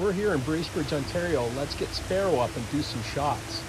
We're here in Bracebridge, Ontario. Let's get Sparrow up and do some shots.